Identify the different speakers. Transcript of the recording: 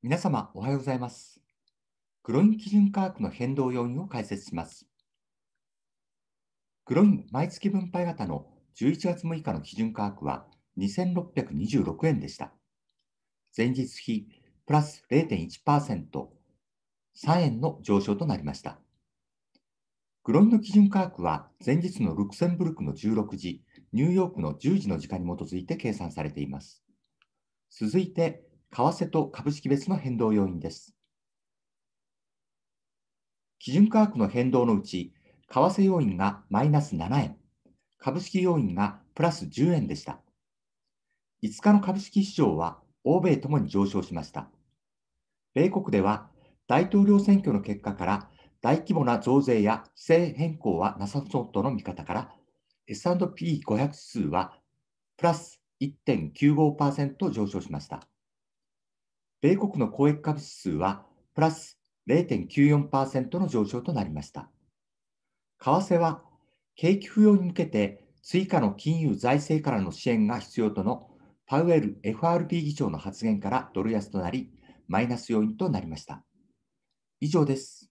Speaker 1: 皆様、おはようございます。グロイン基準価格の変動要因を解説します。グロイン毎月分配型の11月6日の基準価格は2626円でした。前日比プラス0.1%、3円の上昇となりました。グロインの基準価格は前日のルクセンブルクの16時、ニューヨークの10時の時間に基づいて計算されています。続いて、為替と株式別の変動要因です。基準価格の変動のうち、為替要因がマイナス7円、株式要因がプラス10円でした。5日の株式市場は欧米ともに上昇しました。米国では大統領選挙の結果から大規模な増税や規制変更はなさそうとの見方から S&P500 指数はプラス1.95%上昇しました。米国の公益株指数はプラス0.94%の上昇となりました。為替は景気不要に向けて追加の金融財政からの支援が必要とのパウエル FRB 議長の発言からドル安となり、マイナス要因となりました。以上です。